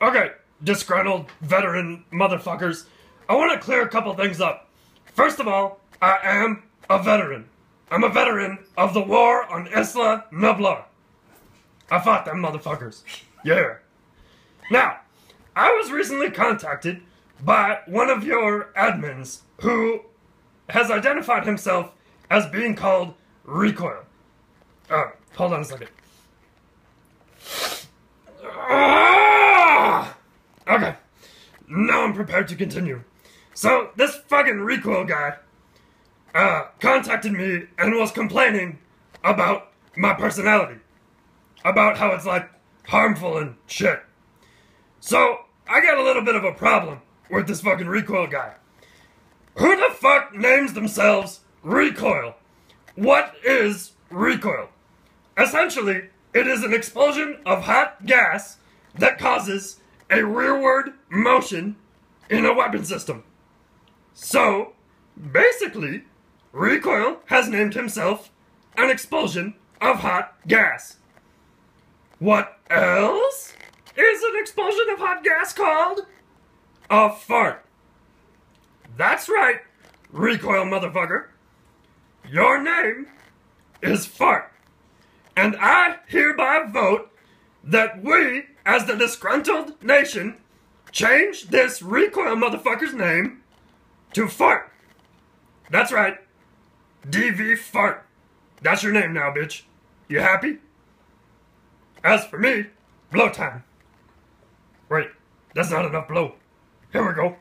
Okay, disgruntled veteran motherfuckers. I want to clear a couple things up. First of all, I am a veteran. I'm a veteran of the war on Isla Nublar. I fought them motherfuckers. Yeah. Now, I was recently contacted by one of your admins who has identified himself as being called Recoil. Uh, hold on a second. Ah! Okay. Now I'm prepared to continue. So, this fucking Recoil guy uh, contacted me and was complaining about my personality. About how it's like harmful and shit. So, I got a little bit of a problem with this fucking Recoil guy. Who the fuck names themselves Recoil? What is recoil? Essentially, it is an explosion of hot gas that causes a rearward motion in a weapon system. So, basically, Recoil has named himself an explosion of hot gas. What else is an explosion of hot gas called? A fart. That's right, Recoil motherfucker. Your name is Fart. And I hereby vote that we, as the disgruntled nation, change this recoil motherfucker's name to Fart. That's right. DV Fart. That's your name now, bitch. You happy? As for me, blow time. Wait, that's not enough blow. Here we go.